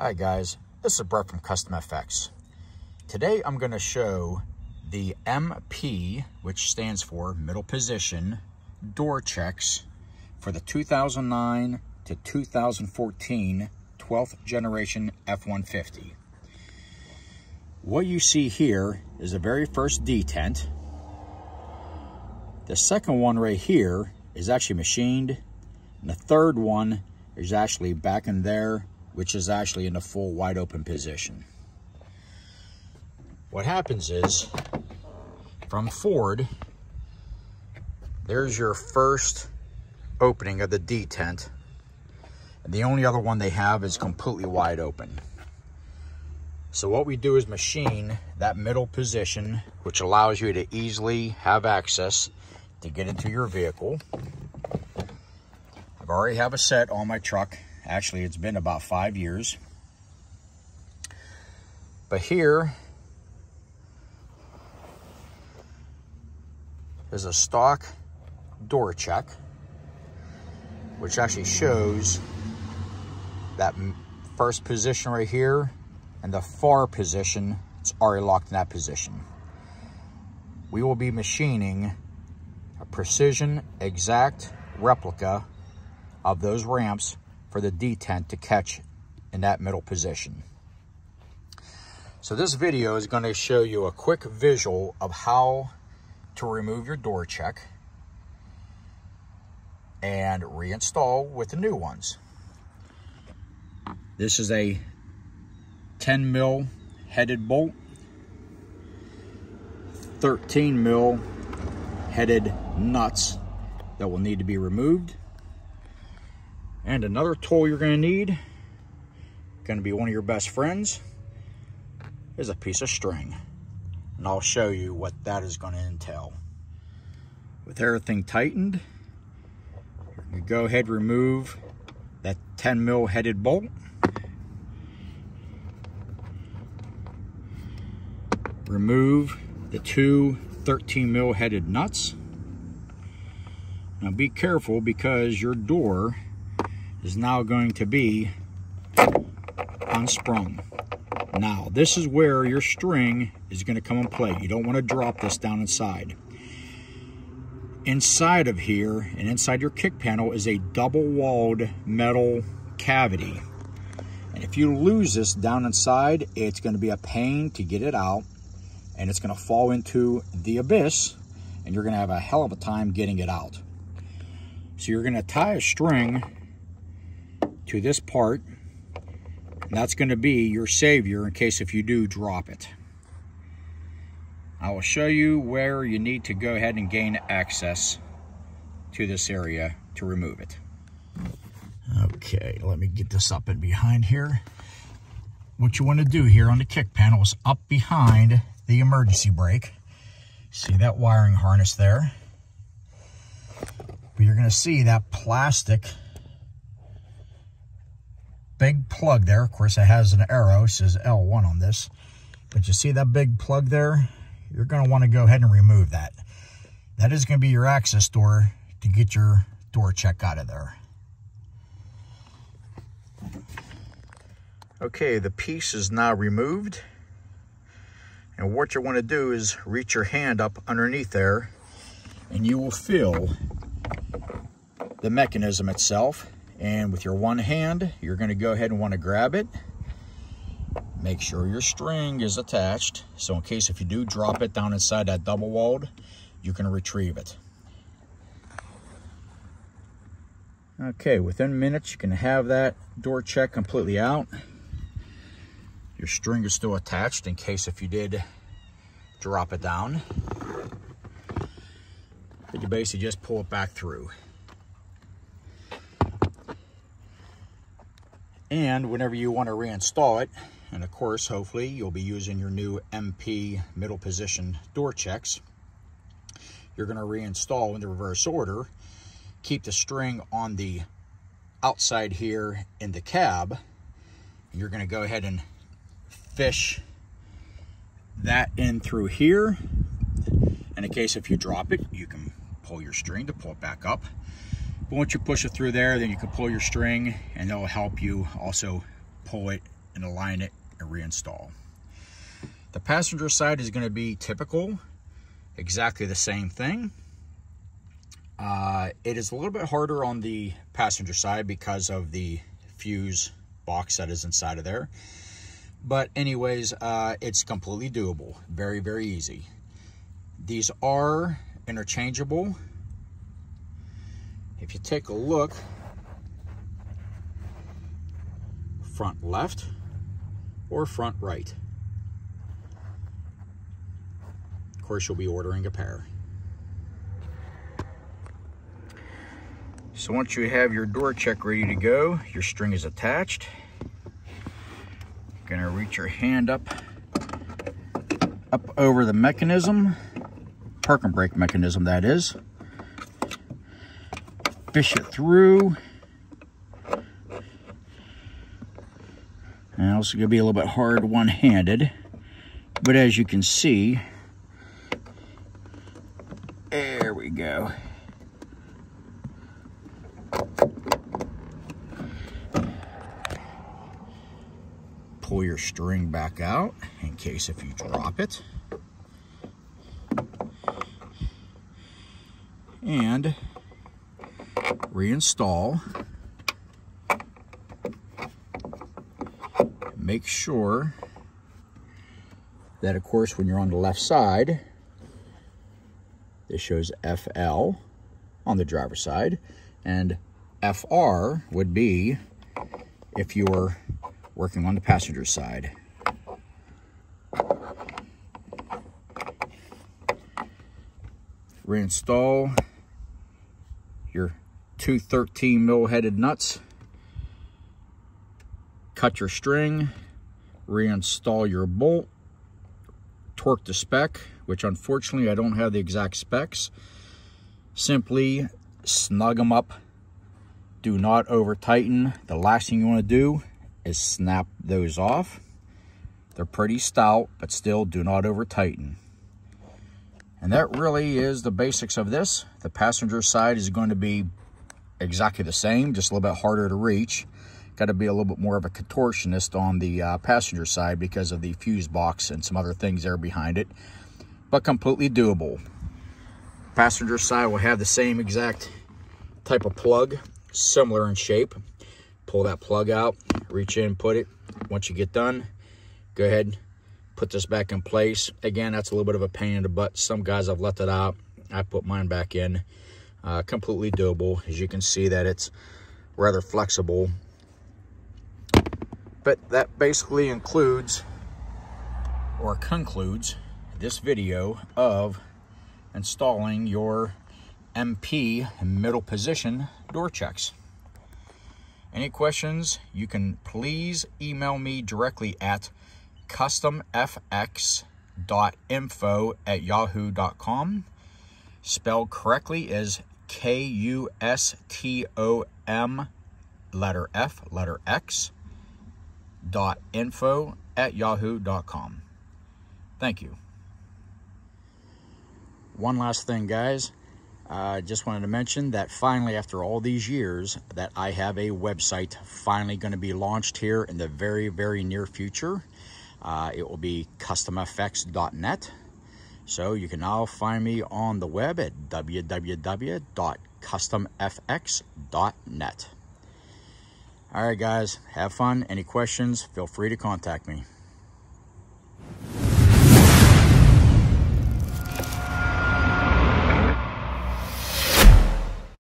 Hi guys, this is Brett from KustomFX. Today I'm going to show the MP, which stands for middle position, door checks for the 2009 to 2014 12th generation F-150. What you see here is the very first detent. The second one right here is actually machined. And the third one is actually back in there, which is actually in a full wide open position. What happens is, from Ford, there's your first opening of the detent and the only other one they have is completely wide open. So what we do is machine that middle position, which allows you to easily have access to get into your vehicle. I've already have a set on my truck. Actually, it's been about five years. But here is a stock door check, which actually shows that first position right here and the far position, it's already locked in that position. We will be machining a precision exact replica of those ramps for the detent to catch in that middle position. So this video is going to show you a quick visual of how to remove your door check and reinstall with the new ones. This is a 10 mil headed bolt, 13 mil headed nuts that will need to be removed. And another tool you're gonna need, gonna be one of your best friends, is a piece of string. And I'll show you what that is gonna entail. With everything tightened, you go ahead remove that 10 mil headed bolt. remove the two 13 mil headed nuts. Now be careful because your door is now going to be unsprung. Now this is where your string is going to come in play. You don't want to drop this down inside. Inside of here and inside your kick panel is a double walled metal cavity. And if you lose this down inside, it's going to be a pain to get it out and it's going to fall into the abyss and you're going to have a hell of a time getting it out. So you're going to tie a string to this part and that's going to be your savior in case if you do drop it. I will show you where you need to go ahead and gain access to this area to remove it. Okay, let me get this up and behind here. What you want to do here on the kick panel is up behind the emergency brake. See that wiring harness there? But you're going to see that plastic big plug there. Of course, it has an arrow. Says L1 on this. But you see that big plug there? You're going to want to go ahead and remove that. That is going to be your access door to get your door check out of there. Okay, the piece is now removed. And what you want to do is reach your hand up underneath there and you will feel the mechanism itself. And with your one hand, you're going to go ahead and want to grab it. Make sure your string is attached. So in case if you do drop it down inside that double walled, you can retrieve it. Okay, within minutes, you can have that door check completely out. Your string is still attached in case if you did drop it down. But you basically just pull it back through. And whenever you want to reinstall it, and of course, hopefully, you'll be using your new MP middle position door checks, you're going to reinstall in the reverse order. Keep the string on the outside here in the cab. And you're going to go ahead and fish that in through here. And in case if you drop it, you can pull your string to pull it back up. But once you push it through there, then you can pull your string and it'll help you also pull it and align it and reinstall. The passenger side is going to be typical, exactly the same thing. Uh, it is a little bit harder on the passenger side because of the fuse box that is inside of there. But anyways, uh, it's completely doable. Very, very easy. These are interchangeable. If you take a look, front left or front right. Of course, you'll be ordering a pair. So once you have your door check ready to go, your string is attached. You're gonna reach your hand up, up over the mechanism, parking brake mechanism that is. Fish it through. Now it's gonna be a little bit hard one-handed, but as you can see, there we go. pull your string back out in case if you drop it. And reinstall. Make sure that, of course, when you're on the left side, this shows FL on the driver's side, and FR would be if you're working on the passenger side. Reinstall your two 13 mil headed nuts. Cut your string, reinstall your bolt, torque the spec, which unfortunately I don't have the exact specs. Simply snug them up. Do not over tighten. The last thing you want to do is snap those off. They're pretty stout, but still do not over tighten. And that really is the basics of this. The passenger side is going to be exactly the same, just a little bit harder to reach. Got to be a little bit more of a contortionist on the uh, passenger side because of the fuse box and some other things there behind it, but completely doable. Passenger side will have the same exact type of plug, similar in shape. Pull that plug out, reach in, put it. Once you get done, go ahead, put this back in place. Again, that's a little bit of a pain in the butt. Some guys have left it out. I put mine back in. Uh, completely doable. As you can see that it's rather flexible. But that basically includes or concludes this video of installing your MP middle position door checks. Any questions, you can please email me directly at kustomfx.info at yahoo.com. Spelled correctly is K-U-S-T-O-M letter F, letter X, dot info at yahoo.com. Thank you. One last thing, guys. I uh, just wanted to mention that finally, after all these years, that I have a website finally going to be launched here in the very, very near future. Uh, it will be kustomfx.net. So you can now find me on the web at www.kustomfx.net. All right, guys, have fun. Any questions, feel free to contact me.